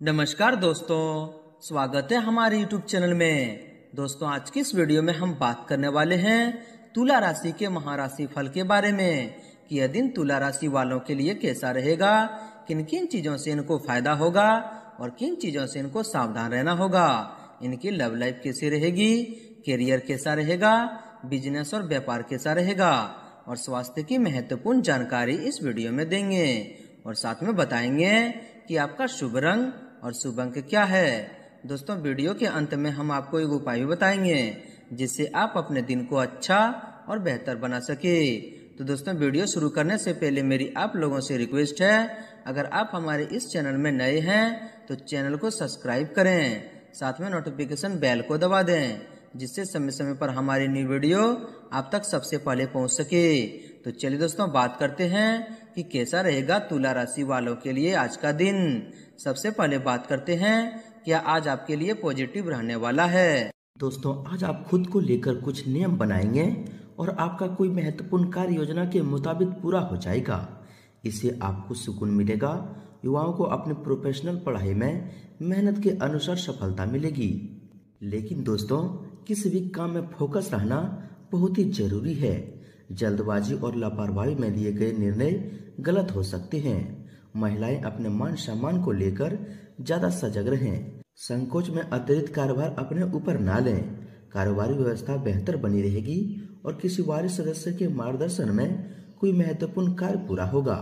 नमस्कार दोस्तों, स्वागत है हमारे YouTube चैनल में। दोस्तों, आज की इस वीडियो में हम बात करने वाले हैं तुला राशि के महाराशि फल के बारे में कि यह दिन तुला राशि वालों के लिए कैसा रहेगा किन किन चीज़ों से इनको फ़ायदा होगा और किन चीज़ों से इनको सावधान रहना होगा। इनकी लव लाइफ कैसी रहेगी करियर कैसा रहेगा बिज़नेस और व्यापार कैसा रहेगा और स्वास्थ्य की महत्वपूर्ण जानकारी इस वीडियो में देंगे। और साथ में बताएँगे कि आपका शुभ रंग और शुभ अंक क्या है? दोस्तों, वीडियो के अंत में हम आपको एक उपाय भी बताएँगे, जिससे आप अपने दिन को अच्छा और बेहतर बना सके। तो दोस्तों, वीडियो शुरू करने से पहले मेरी आप लोगों से रिक्वेस्ट है, अगर आप हमारे इस चैनल में नए हैं तो चैनल को सब्सक्राइब करें, साथ में नोटिफिकेशन बेल को दबा दें, जिससे समय समय पर हमारी न्यू वीडियो आप तक सबसे पहले पहुँच सके। तो चलिए दोस्तों, बात करते हैं कि कैसा रहेगा तुला राशि वालों के लिए आज का दिन? सबसे पहले बात करते हैं, क्या आज आपके लिए पॉजिटिव रहने वाला है? दोस्तों, आज आप खुद को लेकर कुछ नियम बनाएँगे और आपका कोई महत्वपूर्ण कार्य योजना के मुताबिक पूरा हो जाएगा। इससे आपको सुकून मिलेगा, युवाओं को अपने प्रोफेशनल पढ़ाई में मेहनत के अनुसार सफलता मिलेगी। लेकिन दोस्तों, किसी भी काम में फोकस रहना बहुत ही ज़रूरी है। जल्दबाजी और लापरवाही में लिए गए निर्णय गलत हो सकते हैं। महिलाएँ अपने मान सम्मान को लेकर ज़्यादा सजग रहें। संकोच में अतिरिक्त कारोबार अपने ऊपर न लें। कारोबारी व्यवस्था बेहतर बनी रहेगी और किसी वारिस सदस्य के मार्गदर्शन में कोई महत्वपूर्ण कार्य पूरा होगा।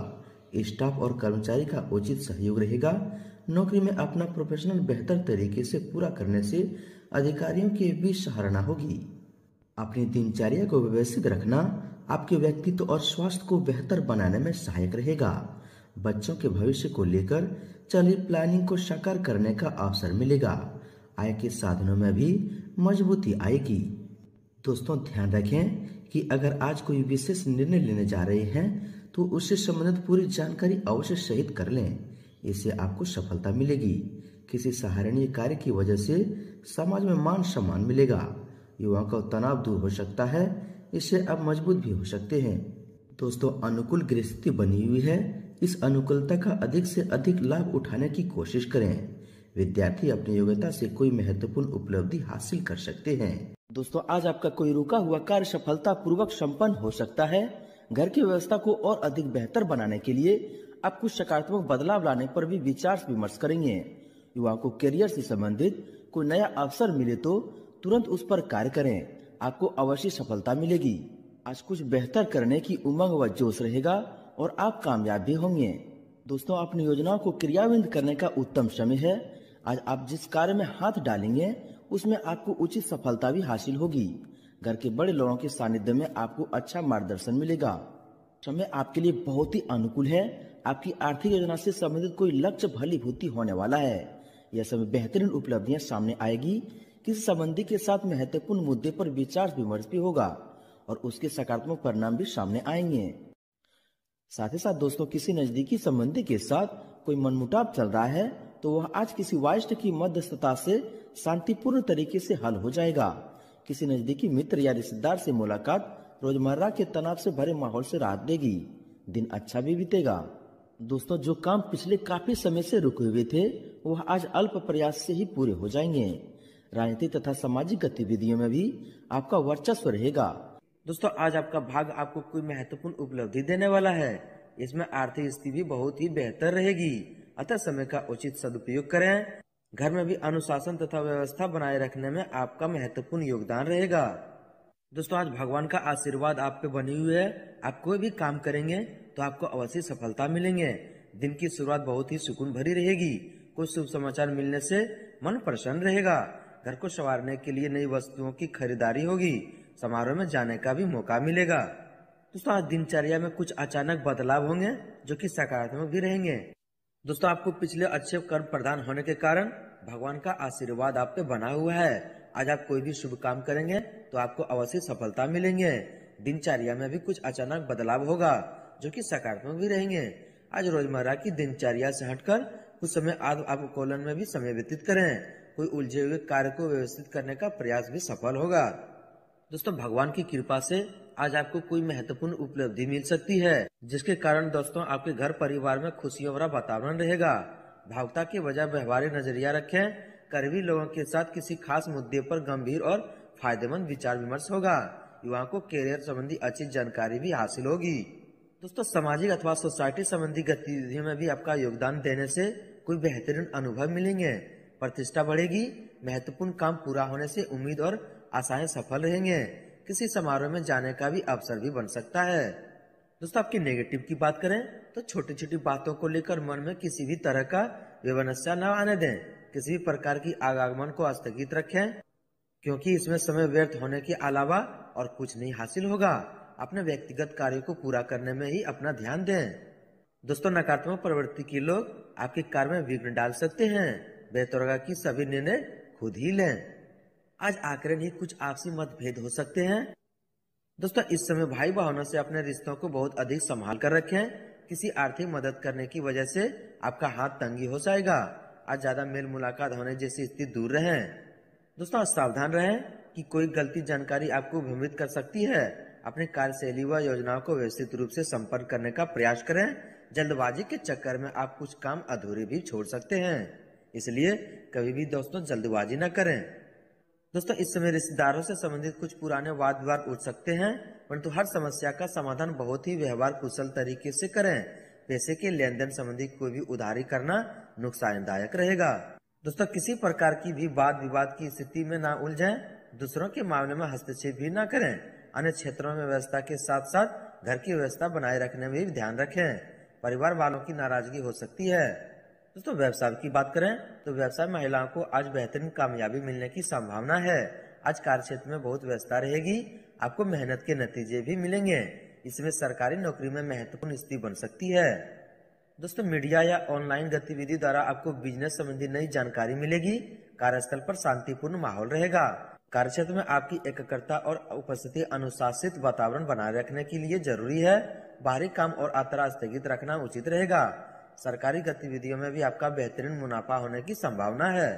स्टाफ और कर्मचारी का उचित सहयोग रहेगा। नौकरी में अपना प्रोफेशनल बेहतर तरीके से पूरा करने से अधिकारियों के भी सराहना होगी। अपनी दिनचर्या को व्यवस्थित रखना आपके व्यक्तित्व और स्वास्थ्य को बेहतर बनाने में सहायक रहेगा। बच्चों के भविष्य को लेकर चली प्लानिंग को साकार करने का अवसर मिलेगा। आय के साधनों में भी मजबूती आएगी। दोस्तों, ध्यान रखें कि अगर आज कोई विशेष निर्णय लेने जा रहे हैं तो उससे संबंधित पूरी जानकारी अवश्य सहित कर लें। इससे आपको सफलता मिलेगी। किसी सहारणीय कार्य की वजह से समाज में मान सम्मान मिलेगा। युवाओं का तनाव दूर हो सकता है। इससे आप मज़बूत भी हो सकते हैं। दोस्तों, अनुकूल गृहस्थी बनी हुई है। इस अनुकूलता का अधिक से अधिक लाभ उठाने की कोशिश करें। विद्यार्थी अपनी योग्यता से कोई महत्वपूर्ण उपलब्धि हासिल कर सकते हैं। दोस्तों, आज आपका कोई रुका हुआ कार्य सफलता पूर्वक संपन्न हो सकता है। घर की व्यवस्था को और अधिक बेहतर बनाने के लिए आप कुछ सकारात्मक बदलाव लाने पर भी विचार विमर्श करेंगे। युवाओं को करियर से संबंधित कोई नया अवसर मिले तो तुरंत उस पर कार्य करें। आपको अवश्य सफलता मिलेगी। आज कुछ बेहतर करने की उमंग व जोश रहेगा और आप कामयाब भी होंगे। दोस्तों, अपनी योजनाओं को क्रियान्वित करने का उत्तम समय है। आज आप जिस कार्य में हाथ डालेंगे, उसमें आपको उचित सफलता भी हासिल होगी। घर के बड़े लोगों के सानिध्य में आपको अच्छा मार्गदर्शन मिलेगा। समय आपके लिए बहुत ही अनुकूल है। आपकी आर्थिक योजना से संबंधित कोई लक्ष्य भलीभूति होने वाला है। यह समय बेहतरीन उपलब्धियाँ सामने आएगी। किसी संबंधी के साथ महत्वपूर्ण मुद्दे पर विचार विमर्श भी होगा और उसके सकारात्मक परिणाम भी सामने आएँगे। साथ ही साथ दोस्तों, किसी नजदीकी संबंधी के साथ कोई मनमुटाव चल रहा है तो वह आज किसी वरिष्ठ की मध्यस्थता से शांतिपूर्ण तरीके से हल हो जाएगा। किसी नजदीकी मित्र या रिश्तेदार से मुलाकात रोज़मर्रा के तनाव से भरे माहौल से राहत देगी। दिन अच्छा भी बीतेगा। दोस्तों, जो काम पिछले काफ़ी समय से रुके हुए थे, वह आज अल्प प्रयास से ही पूरे हो जाएँगे। राजनीतिक तथा सामाजिक गतिविधियों में भी आपका वर्चस्व रहेगा। दोस्तों, आज आपका भाग आपको कोई महत्वपूर्ण उपलब्धि देने वाला है, इसमें आर्थिक स्थिति भी बहुत ही बेहतर रहेगी। अतः समय का उचित सदुपयोग करें। घर में भी अनुशासन तथा व्यवस्था बनाए रखने में आपका महत्वपूर्ण योगदान रहेगा। दोस्तों, आज भगवान का आशीर्वाद आप पे बनी हुई है। आप कोई भी काम करेंगे तो आपको अवश्य सफलता मिलेंगे। दिन की शुरुआत बहुत ही सुकून भरी रहेगी। कुछ शुभ समाचार मिलने से मन प्रसन्न रहेगा। घर को संवारने के लिए नई वस्तुओं की खरीदारी होगी। समारोह में जाने का भी मौका मिलेगा। दोस्तों, आज दिनचर्या में कुछ अचानक बदलाव होंगे जो कि सकारात्मक भी रहेंगे। दोस्तों, आपको पिछले अच्छे कर्म प्रदान होने के कारण भगवान का आशीर्वाद आप पे बना हुआ है। आज आप कोई भी शुभ काम करेंगे तो आपको अवश्य सफलता मिलेंगे। दिनचर्या में भी कुछ अचानक बदलाव होगा जो कि सकारात्मक भी रहेंगे। आज रोज़मर्रा की दिनचर्या से हटकर कुछ समय आज आप कोलन में भी समय व्यतीत करें। कोई उलझे हुए कार्य को व्यवस्थित करने का प्रयास भी सफल होगा। दोस्तों, भगवान की कृपा से आज आपको कोई महत्वपूर्ण उपलब्धि मिल सकती है, जिसके कारण दोस्तों आपके घर परिवार में खुशियों भरा वातावरण रहेगा। भावुकता के बजाय व्यवहारिक नज़रिया रखें, करीबी लोगों के साथ किसी खास मुद्दे पर गंभीर और फ़ायदेमंद विचार विमर्श होगा। युवाओं को कैरियर संबंधी अच्छी जानकारी भी हासिल होगी। दोस्तों, सामाजिक अथवा सोसाइटी संबंधी गतिविधियों में भी आपका योगदान देने से कोई बेहतरीन अनुभव मिलेंगे। प्रतिष्ठा बढ़ेगी, महत्वपूर्ण काम पूरा होने से उम्मीद और आशाएँ सफल रहेंगे। किसी समारोह में जाने का भी अवसर भी बन सकता है। दोस्तों, आपकी नेगेटिव की बात करें तो छोटी छोटी बातों को लेकर मन में किसी भी तरह का व्यवनस्या न आने दें। किसी भी प्रकार की आगमन को स्थगित रखें, क्योंकि इसमें समय व्यर्थ होने के अलावा और कुछ नहीं हासिल होगा। अपने व्यक्तिगत कार्यों को पूरा करने में ही अपना ध्यान दें। दोस्तों, नकारात्मक प्रवृत्ति के लोग आपके कार्य में विघ्न डाल सकते हैं। बेहतर की सभी निर्णय खुद ही लें। आज आकर ही कुछ आपसी मतभेद हो सकते हैं। दोस्तों, इस समय भाई बहनों से अपने रिश्तों को बहुत अधिक संभाल कर रखें। किसी आर्थिक मदद करने की वजह से आपका हाथ तंगी हो जाएगा। आज ज़्यादा मेल मुलाकात होने जैसी स्थिति दूर रहें। दोस्तों सावधान रहें कि कोई गलती जानकारी आपको भ्रमित कर सकती है। अपने कार्यशैली व योजनाओं को व्यवस्थित रूप से संपर्क करने का प्रयास करें। जल्दबाजी के चक्कर में आप कुछ काम अधूरे भी छोड़ सकते हैं। इसलिए कभी भी दोस्तों जल्दबाजी न करें। दोस्तों, इस समय रिश्तेदारों से संबंधित कुछ पुराने वाद विवाद उठ सकते हैं, परंतु हर समस्या का समाधान बहुत ही व्यवहार कुशल तरीके से करें। पैसे के लेन देन संबंधी कोई भी उधारी करना नुकसानदायक रहेगा। दोस्तों, किसी प्रकार की भी वाद विवाद की स्थिति में न उलझें, दूसरों के मामले में हस्तक्षेप भी न करें। अन्य क्षेत्रों में व्यवस्था के साथ साथ घर की व्यवस्था बनाए रखने में भी ध्यान रखें। परिवार वालों की नाराज़गी हो सकती है। दोस्तों व्यवसाय की बात करें तो व्यवसाय महिलाओं को आज बेहतरीन कामयाबी मिलने की संभावना है। आज कार्य क्षेत्र में बहुत व्यवस्था रहेगी, आपको मेहनत के नतीजे भी मिलेंगे। इसमें सरकारी नौकरी में महत्वपूर्ण स्थिति बन सकती है। दोस्तों, मीडिया या ऑनलाइन गतिविधि द्वारा आपको बिज़नेस संबंधी नई जानकारी मिलेगी, कार्यस्थल पर शांतिपूर्ण माहौल रहेगा। कार्य क्षेत्र में आपकी एककरता और उपस्थिति अनुशासित वातावरण बनाए रखने के लिए ज़रूरी है। बाहरी काम और यात्रा स्थगित रखना उचित रहेगा। सरकारी गतिविधियों में भी आपका बेहतरीन मुनाफा होने की संभावना है।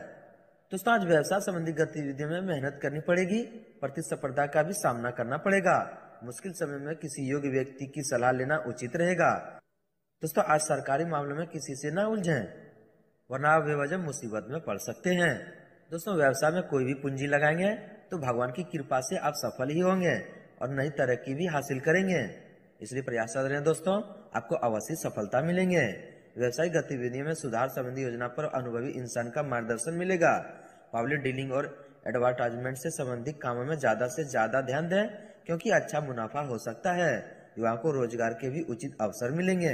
दोस्तों आज व्यवसाय संबंधी गतिविधियों में मेहनत करनी पड़ेगी, प्रतिस्पर्धा का भी सामना करना पड़ेगा। मुश्किल समय में किसी योग्य व्यक्ति की सलाह लेना उचित रहेगा। दोस्तों, आज सरकारी मामलों में किसी से न उलझे, वरना आप बेवजह मुसीबत में पड़ सकते हैं। दोस्तों, व्यवसाय में कोई भी पूंजी लगाएँगे तो भगवान की कृपा से आप सफल ही होंगे और नई तरक्की भी हासिल करेंगे। इसलिए प्रयास कर रहे दोस्तों, आपको अवश्य सफलता मिलेंगे। व्यवसायिक गतिविधियों में सुधार संबंधी योजना पर अनुभवी इंसान का मार्गदर्शन मिलेगा। पब्लिक डीलिंग और एडवर्टाइजमेंट से संबंधित कामों में ज़्यादा से ज़्यादा ध्यान दें, क्योंकि अच्छा मुनाफा हो सकता है। युवाओं को रोज़गार के भी उचित अवसर मिलेंगे।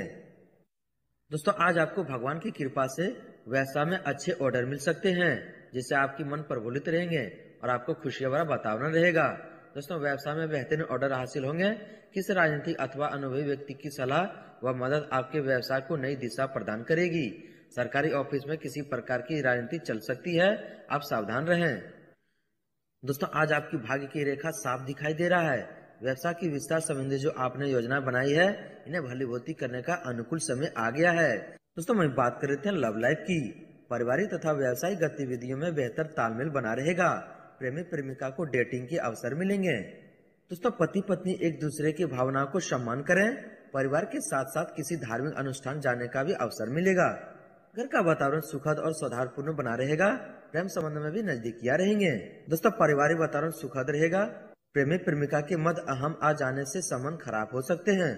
दोस्तों, आज आपको भगवान की कृपा से व्यवसाय में अच्छे ऑर्डर मिल सकते हैं, जिससे आपकी मन प्रफुल्लित रहेंगे और आपको खुशियाँ भरा वातावरण रहेगा। दोस्तों, व्यवसाय में बेहतरीन ऑर्डर हासिल होंगे। किस राजनीतिक अथवा अनुभवी व्यक्ति की सलाह व मदद आपके व्यवसाय को नई दिशा प्रदान करेगी? सरकारी ऑफ़िस में किसी प्रकार की राजनीति चल सकती है। आप सावधान रहें। दोस्तों, आज आपकी भाग्य की रेखा साफ़ दिखाई दे रहा है। व्यवसाय की विस्तार संबंधी जो आपने योजना बनाई है, इन्हें भलीभूति करने का अनुकूल समय आ गया है। दोस्तों, मैं बात कर रहे थे लव लाइफ की। पारिवारिक तथा व्यावसायिक गतिविधियों में बेहतर तालमेल बना रहेगा। प्रेमी प्रेमिका को डेटिंग के अवसर मिलेंगे। दोस्तों पति पत्नी एक दूसरे की भावनाओं को सम्मान करें। परिवार के साथ साथ किसी धार्मिक अनुष्ठान जाने का भी अवसर मिलेगा। घर का वातावरण सुखद और सौहार्दपूर्ण बना रहेगा। प्रेम संबंध में भी नजदीकियाँ रहेंगे। दोस्तों, पारिवारिक वातावरण सुखद रहेगा। प्रेमी प्रेमिका के मध्य अहम आ जाने से संबंध खराब हो सकते हैं।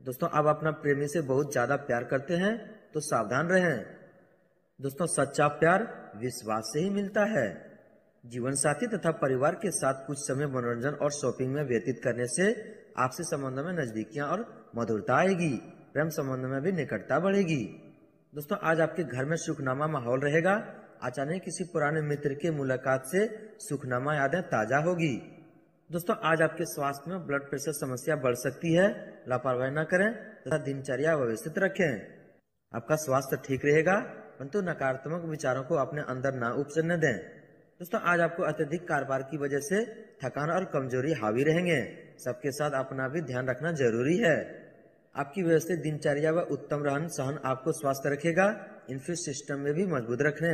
दोस्तों, आप अपना प्रेमी से बहुत ज़्यादा प्यार करते हैं तो सावधान रहें। दोस्तों, सच्चा प्यार विश्वास से ही मिलता है। जीवन साथी तथा परिवार के साथ कुछ समय मनोरंजन और शॉपिंग में व्यतीत करने से आपसी संबंधों में नजदीकियाँ और मधुरता आएगी, प्रेम संबंध में भी निकटता बढ़ेगी। दोस्तों, आज आपके घर में सुखनामा माहौल रहेगा। अचानक किसी पुराने मित्र के मुलाकात से सुखनामा यादें ताज़ा होगी। दोस्तों, आज आपके स्वास्थ्य में ब्लड प्रेशर समस्या बढ़ सकती है। लापरवाही न करें तथा दिनचर्या व्यवस्थित रखें। आपका स्वास्थ्य ठीक रहेगा, परंतु नकारात्मक विचारों को अपने अंदर न उपजने दें। दोस्तों, आज आपको अत्यधिक कारोबार की वजह से थकान और कमज़ोरी हावी रहेंगे। सबके साथ अपना भी ध्यान रखना ज़रूरी है। आपकी व्यवस्थित दिनचर्या व उत्तम रहन सहन आपको स्वस्थ रखेगा इन्फ्यूज सिस्टम में भी मज़बूत रखने।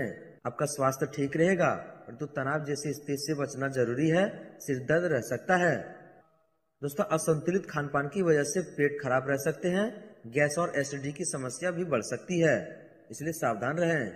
आपका स्वास्थ्य ठीक रहेगा परंतु तनाव जैसी स्थिति से बचना ज़रूरी है, सिर दर्द रह सकता है। दोस्तों, असंतुलित खान पान की वजह से पेट खराब रह सकते हैं, गैस और एसिडिटी की समस्या भी बढ़ सकती है, इसलिए सावधान रहें।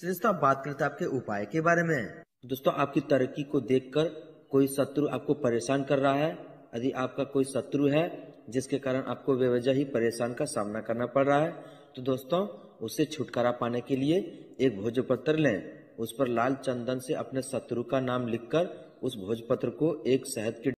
चलिए दोस्तों, आप बात करते हैं आपके उपाय के बारे में। दोस्तों, आपकी तरक्की को देखकर कोई शत्रु आपको परेशान कर रहा है, यदि आपका कोई शत्रु है, जिसके कारण आपको बेवजह ही परेशान का सामना करना पड़ रहा है तो दोस्तों उससे छुटकारा पाने के लिए एक भोजपत्र लें। उस पर लाल चंदन से अपने शत्रु का नाम लिखकर उस भोजपत्र को एक शहद की